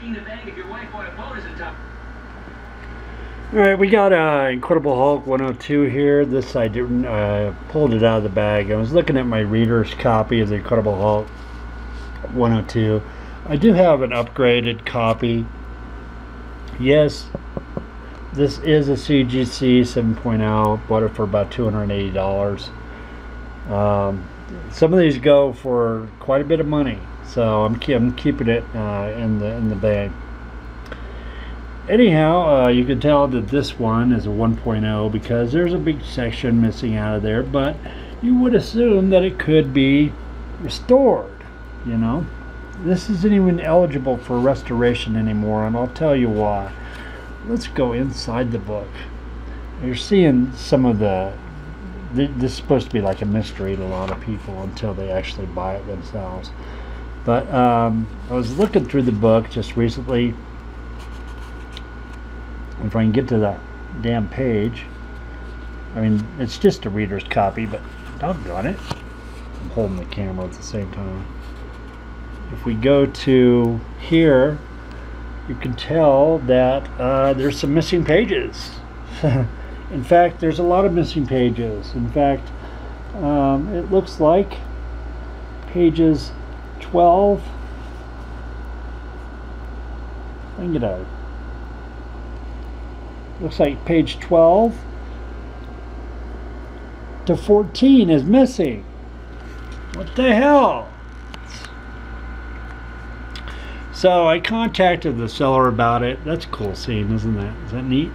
asking the bank if your wife bought a boat is a tough. All right, we got uh, Incredible Hulk 102 here. This I didn't uh, pulled it out of the bag. I was looking at my reader's copy of the Incredible Hulk 102. I do have an upgraded copy. Yes, this is a CGC 7.0. Bought it for about $280. Um, some of these go for quite a bit of money, so I'm, I'm keeping it uh, in the in the bag. Anyhow, uh, you can tell that this one is a 1.0 because there's a big section missing out of there, but you would assume that it could be restored, you know. This isn't even eligible for restoration anymore, and I'll tell you why. Let's go inside the book. You're seeing some of the this is supposed to be like a mystery to a lot of people until they actually buy it themselves. But um, I was looking through the book just recently. If I can get to the damn page. I mean, it's just a reader's copy, but doggone it. I'm holding the camera at the same time. If we go to here, you can tell that uh, there's some missing pages. In fact, there's a lot of missing pages. In fact, um, it looks like pages 12. I it out. Looks like page 12 to 14 is missing. What the hell? So I contacted the seller about it. That's cool scene, isn't that? Is that neat?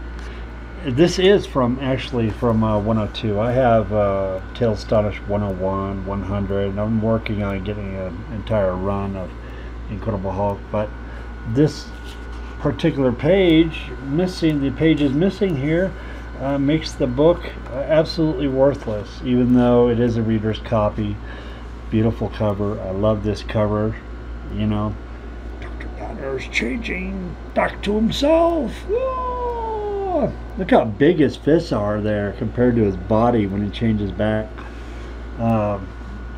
This is from actually from uh, 102. I have uh, Tales Astonish 101, 100, and I'm working on getting an entire run of Incredible Hulk. But this particular page, missing the pages missing here, uh, makes the book uh, absolutely worthless. Even though it is a reader's copy, beautiful cover. I love this cover. You know, Dr. Banner's changing back to himself. Look how big his fists are there compared to his body when he changes back. Um,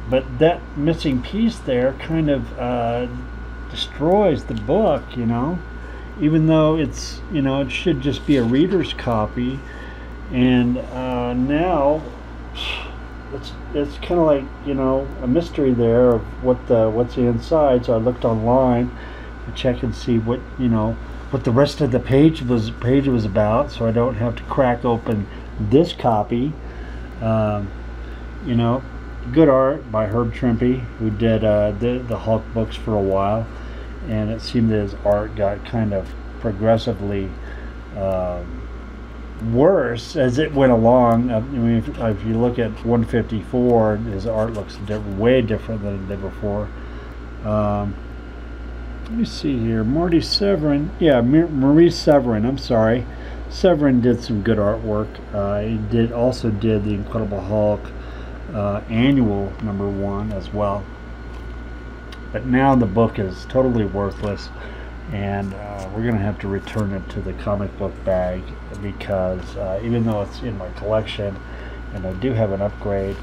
but that missing piece there kind of uh, destroys the book, you know. Even though it's, you know, it should just be a reader's copy. And uh, now it's it's kind of like you know a mystery there of what the what's the inside. So I looked online to check and see what you know what the rest of the page was page was about, so I don't have to crack open this copy. Um, you know, good art by Herb Trimpe, who did uh, the the Hulk books for a while, and it seemed that his art got kind of progressively um, worse as it went along. I mean, if, if, you look at 154, his art looks way different than it did before. Um, let me see here. Marty Severin. Yeah, Marie Severin. I'm sorry. Severin did some good artwork. Uh, he did also did the Incredible Hulk uh, annual number one as well. But now the book is totally worthless, and uh, we're going to have to return it to the comic book bag because uh, even though it's in my collection, and I do have an upgrade,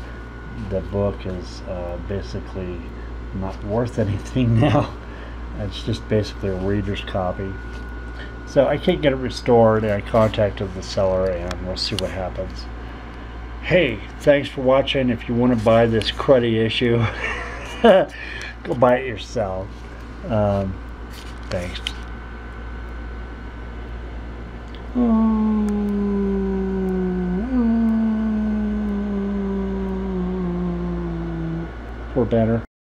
the book is uh, basically not worth anything now. It's just basically a reader's copy. So I can't get it restored and I contacted the seller and we'll see what happens. Hey, thanks for watching. If you want to buy this cruddy issue, go buy it yourself. Um, thanks. Poor Banner.